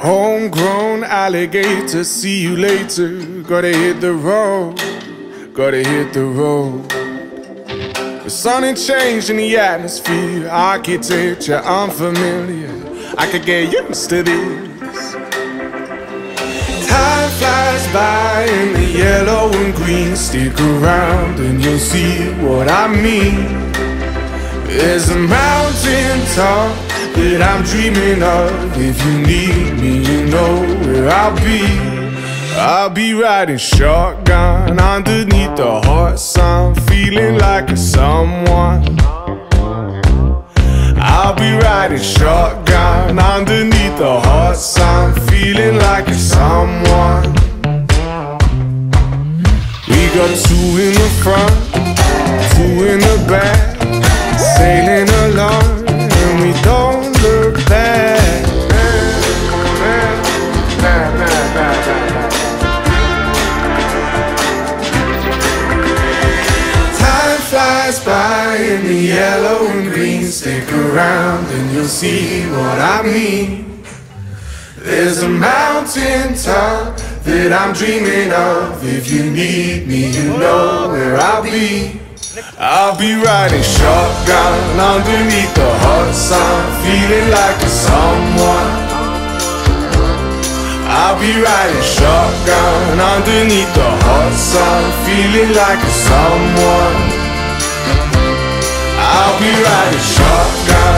Homegrown alligator, see you later. Gotta hit the road, gotta hit the road. The sun ain't changed in the atmosphere, architecture unfamiliar. I could get used to this. Time flies by in the yellow and green. Stick around and you'll see what I mean. There's a mountain top that I'm dreaming of. If you need me, you know where I'll be. I'll be riding shotgun underneath the hot sun, feeling like a someone. I'll be riding shotgun underneath the hot sun, feeling like a someone. We got two in the front, two in the back, Flies by in the yellow and green. Stick around and you'll see what I mean. There's a mountain top that I'm dreaming of. If you need me, you know where I'll be. I'll be riding shotgun underneath the hot sun, feeling like a someone. I'll be riding shotgun underneath the hot sun, feeling like a someone. Riding shotgun